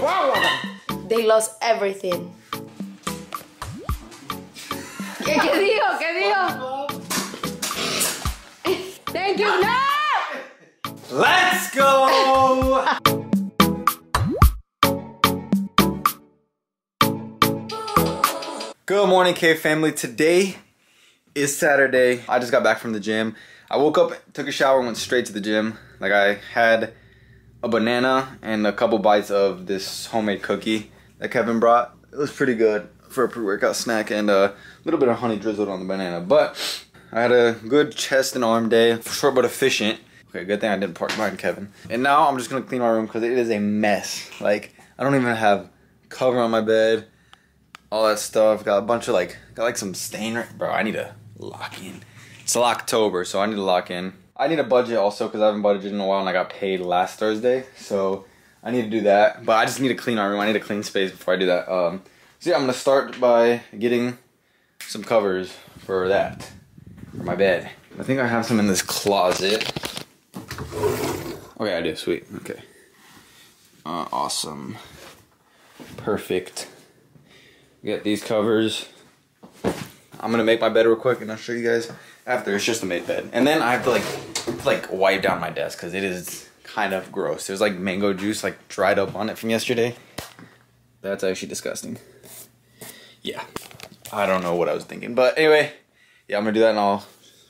They lost everything. ¿Qué, qué dijo? ¿Qué dijo? Thank you. No! Let's go! Good morning, K family. Today is Saturday. I just got back from the gym. I woke up, took a shower, and went straight to the gym. Like I had a banana and a couple bites of this homemade cookie that Kevin brought. It was pretty good for a pre-workout snack and a little bit of honey drizzled on the banana. But I had a good chest and arm day, short but efficient. Okay, good thing I didn't park behind Kevin. And now I'm just gonna clean my room because it is a mess. Like I don't even have cover on my bed, all that stuff. Got a bunch of like, got like some stain. Bro, I need to lock in. It's October, so I need to lock in. I need a budget also because I haven't budgeted in a while and I got paid last Thursday, so I need to do that. But I just need to clean our room. I need a clean space before I do that. Um, so yeah, I'm gonna start by getting some covers for that for my bed. I think I have some in this closet. Okay, I do. Sweet. Okay. Uh, awesome. Perfect. Get these covers. I'm gonna make my bed real quick and I'll show you guys after. It's just a made bed. And then I have to like, like wipe down my desk because it is kind of gross. There's like mango juice like dried up on it from yesterday. That's actually disgusting. Yeah. I don't know what I was thinking. But anyway, yeah, I'm gonna do that and I'll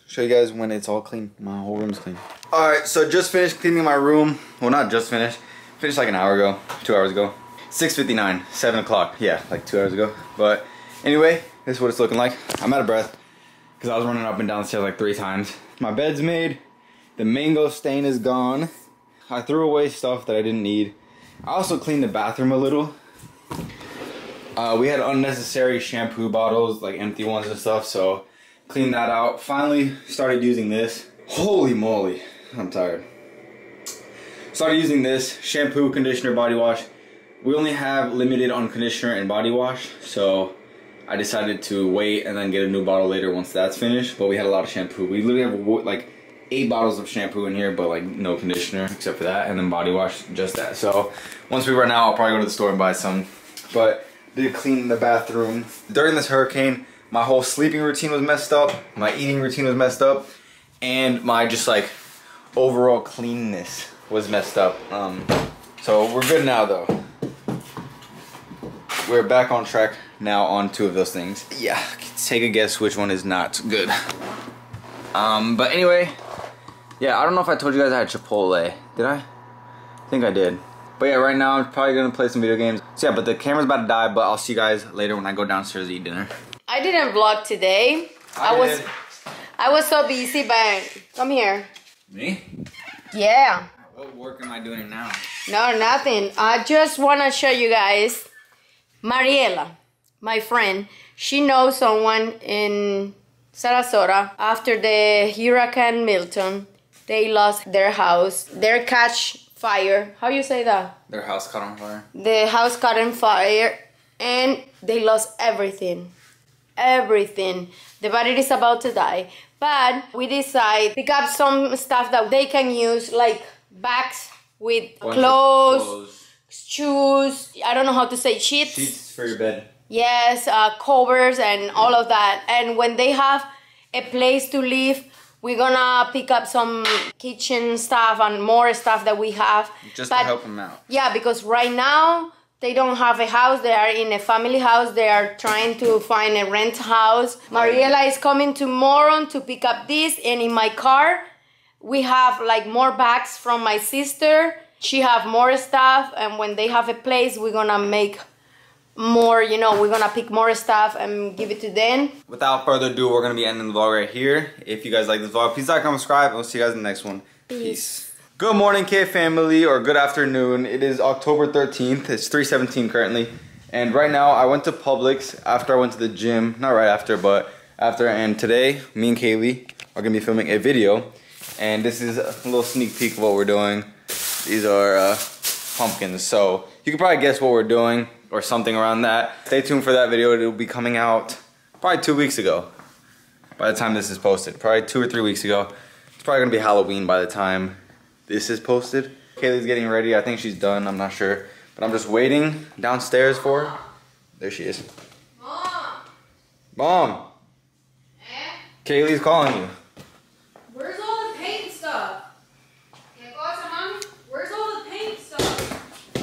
show you guys when it's all clean. My whole room's clean. Alright, so just finished cleaning my room. Well, not just finished. Finished like an hour ago, two hours ago. 6.59, 7 o'clock. Yeah, like two hours ago. But anyway, this is what it's looking like. I'm out of breath because I was running up and down the stairs like three times. My bed's made. The mango stain is gone. I threw away stuff that I didn't need. I also cleaned the bathroom a little. Uh, we had unnecessary shampoo bottles, like empty ones and stuff, so cleaned that out. Finally started using this. Holy moly, I'm tired. Started using this shampoo, conditioner, body wash. We only have limited on conditioner and body wash, so I decided to wait and then get a new bottle later once that's finished. But we had a lot of shampoo. We literally have like eight bottles of shampoo in here, but like no conditioner except for that, and then body wash, just that. So once we run out, I'll probably go to the store and buy some. But did clean the bathroom. During this hurricane, my whole sleeping routine was messed up, my eating routine was messed up, and my just like overall cleanness was messed up. Um, so we're good now though. We're back on track now on two of those things. Yeah, take a guess which one is not good. Um, but anyway, yeah, I don't know if I told you guys I had Chipotle. Did I? I think I did. But yeah, right now I'm probably gonna play some video games. So yeah, but the camera's about to die, but I'll see you guys later when I go downstairs to eat dinner. I didn't vlog today. I, I was. I was so busy, but come here. Me? Yeah. What work am I doing now? No, nothing. I just want to show you guys Mariela, my friend. She knows someone in Sarasota after the Hurricane Milton. They lost their house. Their catch fire. How you say that? Their house caught on fire. The house caught on fire and they lost everything. Everything. The battery is about to die. But we decide pick up some stuff that they can use like bags with of clothes, shoes, I don't know how to say sheets. Sheets for your bed. Yes, uh, covers and all of that. And when they have a place to live, we're gonna pick up some kitchen stuff and more stuff that we have. Just But- to help them out. Yeah, because right now they don't have a house. They are in a family house. They are trying to find a rent house. Mariela is coming tomorrow to pick up this, and in my car we have like more bags from my sister. She have more stuff, and when they have a place, we're gonna make more. You know, we're gonna pick more stuff and give it to them. Without further ado, we're gonna be ending the vlog right here. If you guys like this vlog, please like, comment, subscribe, and we'll see you guys in the next one. Peace. Good morning, K family, or good afternoon. It is October 13th. It's 3:17 currently, and right now I went to Publix after I went to the gym. Not right after, but after. And today, me and Keilly are gonna be filming a video, and this is a little sneak peek of what we're doing. These are uh, pumpkins, so you can probably guess what we're doing or something around that. Stay tuned for that video. It'll be coming out probably two weeks ago. By the time this is posted, probably two or three weeks ago. It's probably gonna be Halloween by the time this is posted. Keilly's getting ready. I think she's done. I'm not sure. But I'm just waiting downstairs for her. There she is. Mom. Mom, Eh? Keilly's calling you. Where's all the paint stuff? ¿Qué cosa, mami? Where's all the paint stuff?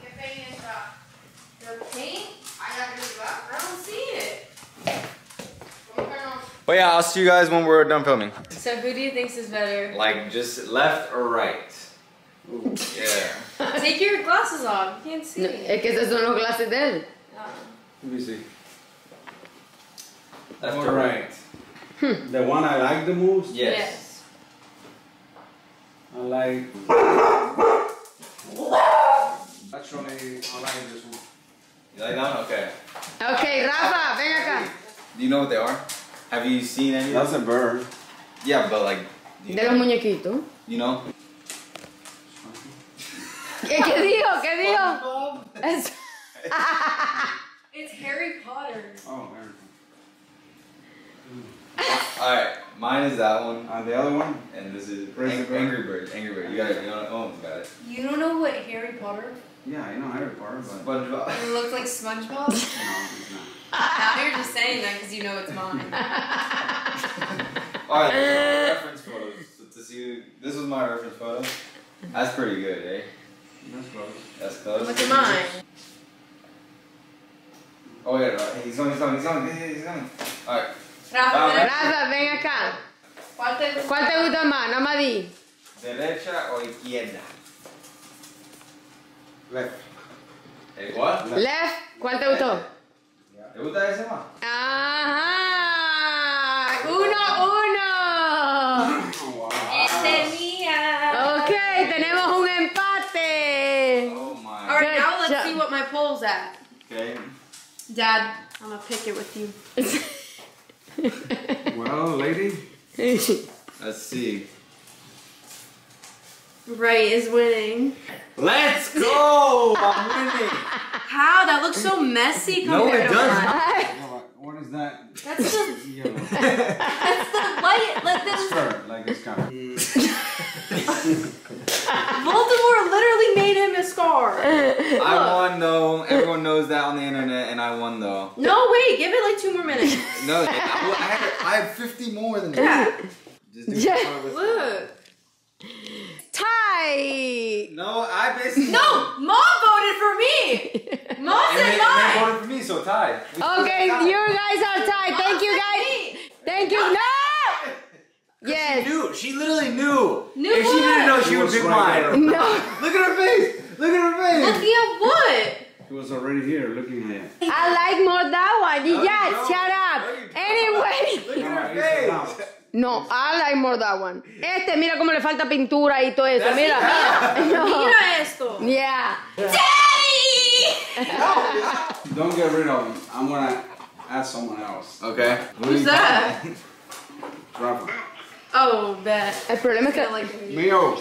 ¿Qué paint está? The paint? I got it back. I don't see it. ¿Cómo que no? But yeah, I'll see you guys when we're done filming. So who do you think is better? Like just left or right? Yeah. Take your glasses off. You can't see. No, es que esas son los clases de él. Oh. Let me see. Left or right? Hmm. The one I like the most. Yes. I like. Actually, I like this one. You like that one? Okay. Ok, Rafa, ven acá. Do you know what they are? Have you seen any? That's a bird. Yeah, but like, do you De los know? muñequitos. You know? ¿Qué, qué dijo? ¿Qué dijo? Es- It's Harry Potter. Oh, there. All right, mine is that one, And the other one? and this is Where's Ang- the bird? Angry Bird. Angry Bird. You got it. You know, oh, got it. You don't know what Harry Potter? Yeah, I know Harry Potter, but. SpongeBob. It looks like SpongeBob. No, it's not. Now you're just saying that because you know it's mine. All right, reference photos to see. This was my reference photo. That's pretty good, eh? That's close. That's close. Look at mine. Oh yeah, right. he's going, he's going, he's going, he's going. All right. Rafa, ven acá. Rafa, ven acá. ¿Cuál te gusta? ¿Cuál te gusta más? Nada más di. Derecha o izquierda. Left. Eh, what? Left, ¿cuál te gustó? ¿Te gusta ese más? Ajá. Uno, uno. Oh, wow. Esta es mía. Ok, tenemos un empate. Oh my. All right, now let's job. see what my poll's at. Okay. Dad, I'm gonna pick it with you. Well, lady. Let's see. Right is winning. Let's go! I'm winning. How? That looks so messy No, it to doesn't. mine. What- What is that? That's the Yellow. that's the white. Like this. Fur, like this kind of. Voldemort literally made him a scar. I won though. Everyone knows that on the internet, and I won though. No, wait. Give it like two more minutes. No, I, I, had, I had 50 more than Yeah. that. Just do Yeah. part Look. Tie. No, I basically. No, mom voted for me. Mom And said they, and voted for me, so tie. We Okay, tied. you guys are tied. Thank you guys. Thank you. No. Yes. She knew. She literally knew. Knew if she didn't know, she, She would was pick mine. No. Look at her face. Look at her face. Looking at what? He was already here looking at it. I like more that one. you Yes, shut up. No. Anyway. Look at her face. No, I like more that one. Este, mira cómo le falta pintura y todo eso. Mira. No. Mira esto. Yeah. Daddy! Don't get rid of him. I'm gonna ask someone else. Okay. Who Who's that? Rafa. Oh, bet. El problema es que like Mio.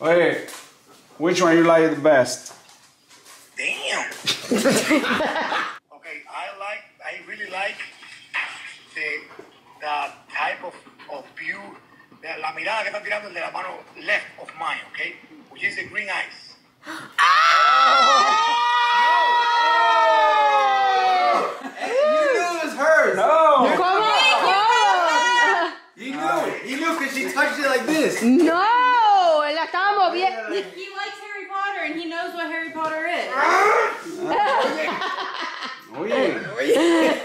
Oye, which one you like the best? Damn. okay, I like, I really like the, the type of, of view, de la mirada que está tirando el de la mano left of mine, okay? Which is the green eyes. Hey, you knew it was hers. No. ¿Cómo? ¿Cómo? He knew. He knew because she touched it like this. No, él la estaba moviendo. He likes Harry Potter and he knows what Harry Potter is. Ah. Oye.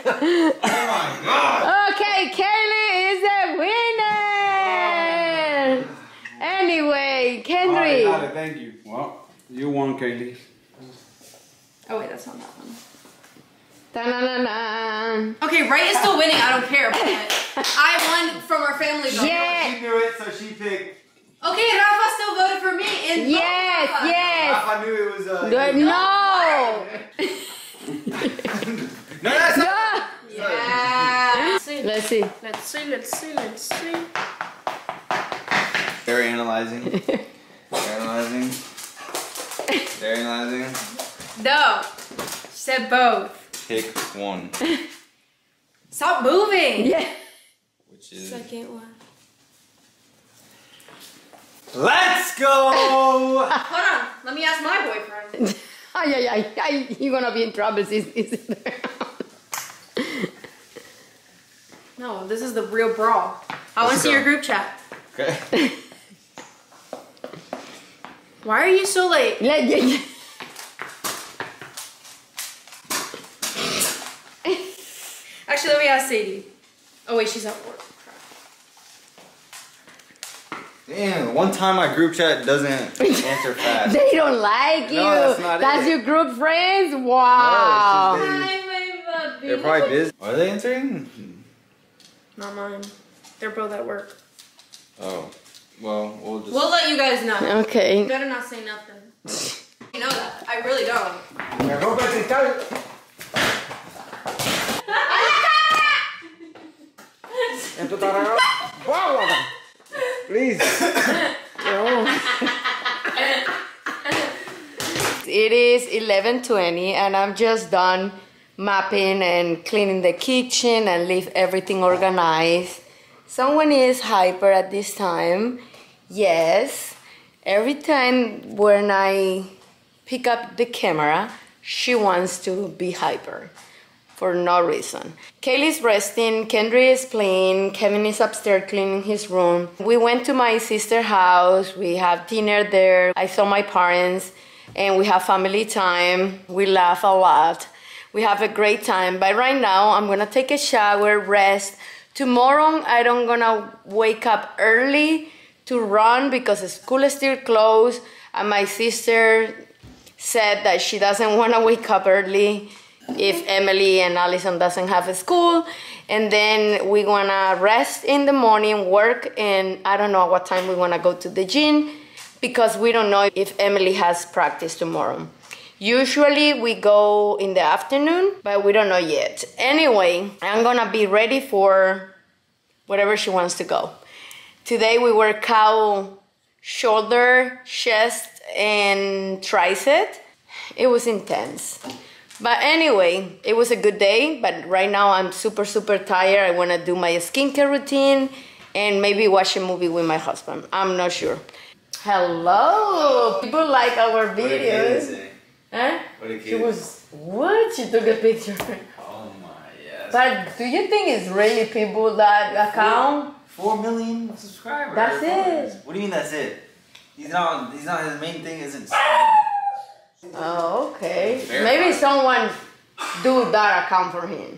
Oh my god. Oh, Okay, Keilly is the winner. Anyway, Alright, Kendry. got it, thank you. Well, you won, Keilly. Oh wait, that's not that one. Ta-na-na-na. Okay, right is still winning. I don't care. But I won from our family vote. Yeah. She knew it, so she picked. Okay, Rafa still voted for me. And Yes, Rafa. yes. I knew it was. Uh, Good- No. No, that's not. No. Yeah. Let's see. Let's see. Let's see. Let's see. Let's. They're analyzing. They're analyzing. They're analyzing. No. She said both. Pick one, Stop moving. Yeah. which is. Second one. Let's go! Hold on, let me ask my boyfriend. Ay, ay, ay, ay, you're gonna be in trouble, sis. No, this is the real brawl. I want to see your group chat. okay. Why are you so late? Yeah, yeah, yeah. Actually, let me ask Sadie. Oh wait, she's at work. Damn, one time my group chat doesn't answer fast. They don't like you. No, that's not it. your group friends? Wow. No, it's just they- They're probably busy. Are they answering? Not mine. They're both at work. Oh, well, we'll just. We'll let you guys know. Okay. You better not say nothing. you know that. I really don't. Me rompe el cristal. En tu tarara. Wow, Please. It is 11:20 and I'm just done mapping and cleaning the kitchen and leave everything organized. Someone is hyper at this time. Yes. Every time when I pick up the camera, she wants to be hyper for no reason. Keilly's resting, Kendry is playing, Kevin is upstairs cleaning his room. We went to my sister's house, we have dinner there. I saw my parents and we have family time. We laugh a lot. We have a great time. But right now I'm gonna take a shower, rest. Tomorrow I don't gonna wake up early to run because school is still closed and my sister said that she doesn't want to wake up early if Emily and Allison doesn't have a school and then we want to rest in the morning work and I don't know what time we want to go to the gym because we don't know if Emily has practice tomorrow. Usually we go in the afternoon, but we don't know yet. Anyway, I'm going to be ready for wherever she wants to go. Today we work out shoulder, chest, and tricep. It was intense. But anyway, it was a good day. But right now I'm super, super tired. I want to do my skincare routine and maybe watch a movie with my husband. I'm not sure. Hello! People like our videos. Huh? She was, what? She took a picture. Oh my, yes. But do you think it's really people that account? Four million subscribers. That's it. What do you mean that's it? He's not. He's not. His main thing isn't. Oh, okay. Verified. Maybe someone do that account for him.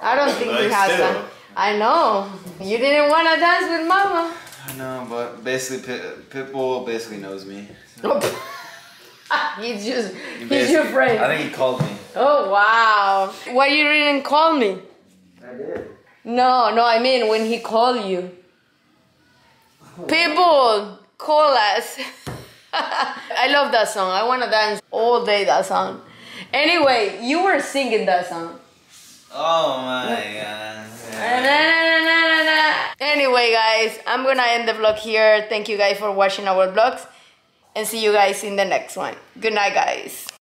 I don't think he But has that. I know. You didn't want to dance with mama. I know, but basically, Pit, Pitbull basically knows me. Oh, he's just, He he's basically- your friend. I think he called me. Oh, wow. Why you didn't call me? I did. No, no, I mean when he called you. People, call us. I love that song. I want to dance all day that song. Anyway, you were singing that song. Oh my god. Anyway, guys, I'm gonna end the vlog here. Thank you guys for watching our vlogs and see you guys in the next one. Good night, guys.